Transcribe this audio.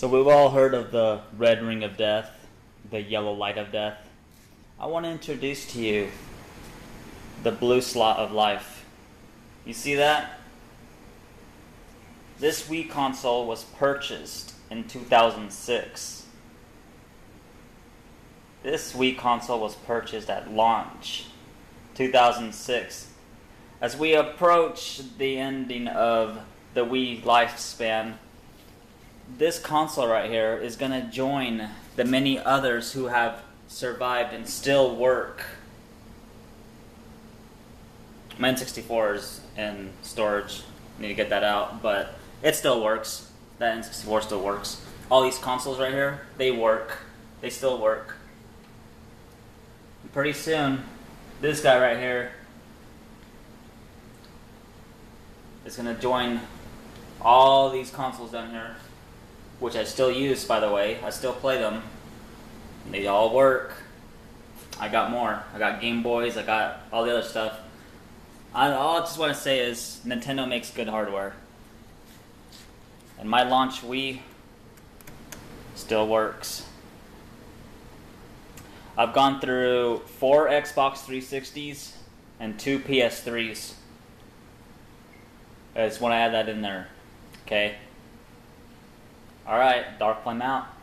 So we've all heard of the red ring of death, the yellow light of death. I want to introduce to you the blue slot of life. You see that? This Wii console was purchased in 2006. This Wii console was purchased at launch 2006. As we approach the ending of the Wii lifespan, this console right here is going to join the many others who have survived and still work. My N64 is in storage. Need to get that out, but it still works. That N64 still works. All these consoles right here, they work. They still work. And pretty soon, this guy right here is going to join all these consoles down here which I still use, by the way. I still play them. They all work. I got more. I got Game Boys. I got all the other stuff. I, all I just want to say is Nintendo makes good hardware. And my launch Wii still works. I've gone through four Xbox 360s and two PS3s. I just want to add that in there. Okay? Alright, Dark Flame out.